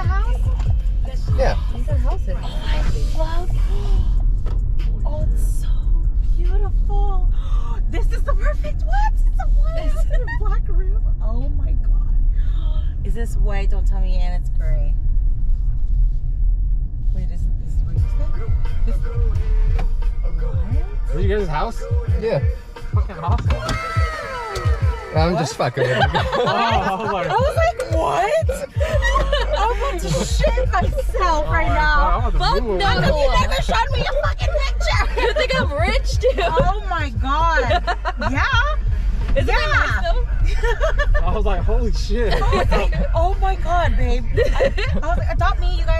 this a house? Yeah. These are houses. Oh Love. Oh, it's so beautiful. This is the perfect what? It's a white house and a black roof. Oh my god. Is this white? Don't tell me, and it's gray. Wait, isn't this what you said? This, what? Is you guys' house? Yeah. Fucking awesome. I'm just fucking with you. Oh, I was like, I was like, what? I'm about to shit myself right oh, now. Fuck no. You never showed me a fucking picture. You think I'm rich too? Oh my god. Yeah. Is Yeah. it nice though? I was like, holy shit. Oh my god, babe. I, I, was, I thought me, you guys.